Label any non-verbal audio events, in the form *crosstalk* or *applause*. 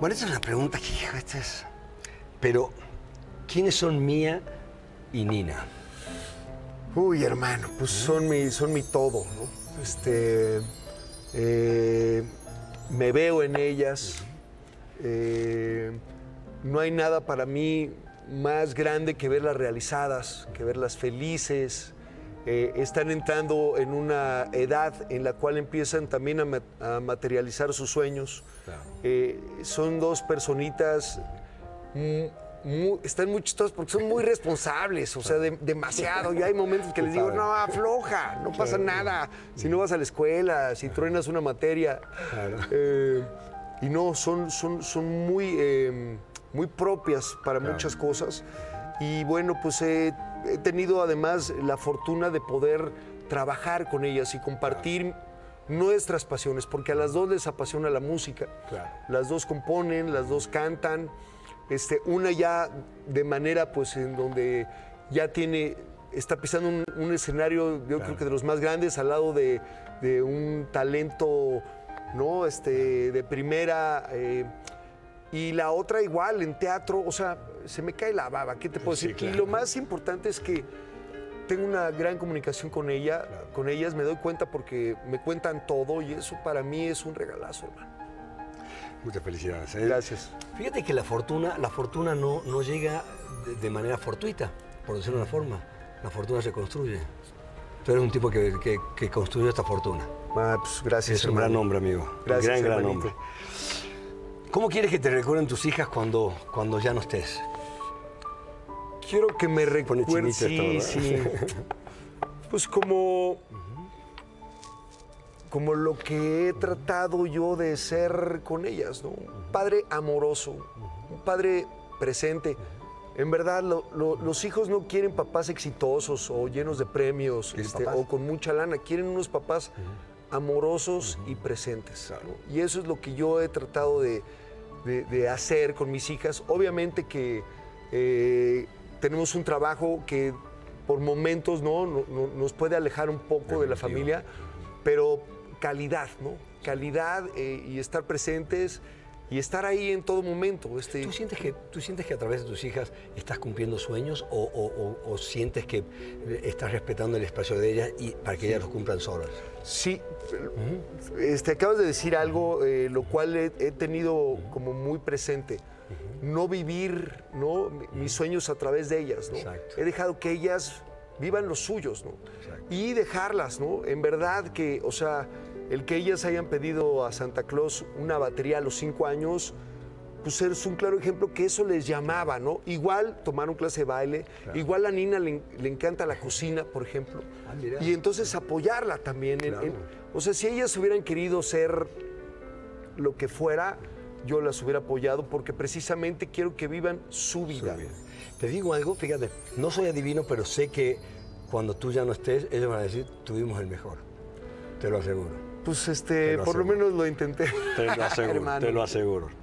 Bueno, esta es una pregunta que, hijo, es... Pero, ¿quiénes son Mía y Nina? Uy, hermano, pues son mi, son mi todo. Este, eh, me veo en ellas. eh, no hay nada para mí más grande que verlas realizadas, que verlas felices. Eh, están entrando en una edad en la cual empiezan también a, ma- a materializar sus sueños. Eh, son dos personitas muy- están muy chistosas porque son muy responsables, o sea, de- demasiado. Y hay momentos que les digo, no, afloja, no pasa nada. Si no vas a la escuela, si truenas una materia. Eh, y no, son, son, son muy, eh, muy propias para muchas cosas. Y bueno, pues he, he tenido además la fortuna de poder trabajar con ellas y compartir nuestras pasiones, porque a las dos les apasiona la música. Las dos componen, las dos cantan. Este, una ya de manera pues en donde ya tiene, está pisando un, un escenario, yo creo que de los más grandes, al lado de, de un talento ¿no? este, de primera. eh, y la otra igual, en teatro, o sea, se me cae la baba, ¿qué te puedo decir? Y lo más importante es que tengo una gran comunicación con ella, con ellas, me doy cuenta porque me cuentan todo y eso para mí es un regalazo, hermano. Muchas felicidades. ¿eh? Gracias. Fíjate que la fortuna, la fortuna no, no llega de, de manera fortuita, por decirlo de una forma. La fortuna se construye. Tú eres un tipo que, que- que construyó esta fortuna. Ah, pues, gracias, Es un gran hombre, amigo. Gracias, gran, gran hermanito. hombre. ¿Cómo quieres que te recuerden tus hijas cuando, cuando ya no estés? Quiero que me recuerden. Sí, ¿eh? sí. Pues como. Como lo que he tratado yo de ser con ellas, ¿no? Un padre amoroso, un padre presente. En verdad, lo- lo- los hijos no quieren papás exitosos o llenos de premios ¿Quieren este, o con mucha lana. Quieren unos papás amorosos y presentes. Y eso es lo que yo he tratado de, de- de hacer con mis hijas. Obviamente que eh, tenemos un trabajo que por momentos ¿no? No- no- nos puede alejar un poco de la familia, pero calidad, ¿no? Calidad eh, y estar presentes y estar ahí en todo momento. Este, ¿Tú sientes, que, ¿Tú sientes que a través de tus hijas estás cumpliendo sueños o, o- o- o sientes que estás respetando el espacio de ellas y para que ellas los cumplan solas? Sí, este, acabas de decir algo, eh, lo cual he, he tenido como muy presente. No vivir ¿no? mi- mis sueños a través de ellas. ¿no? Exacto. He dejado que ellas vivan los suyos ¿no? y dejarlas. ¿no? En verdad que, o sea, el que ellas hayan pedido a Santa Claus una batería a los cinco años, pues es un claro ejemplo que eso les llamaba, ¿no? Igual tomaron clase de baile, igual a Nina le, le encanta la cocina, por ejemplo. Ah, y entonces apoyarla también. en- Claro. en- o sea, si ellas hubieran querido ser lo que fuera, yo las hubiera apoyado porque precisamente quiero que vivan su vida. Te digo algo, fíjate, no soy adivino, pero sé que cuando tú ya no estés, ellos van a decir, tuvimos el mejor. Te lo aseguro. Pues este, por lo menos lo intenté. Te lo aseguro, *laughs* te lo aseguro.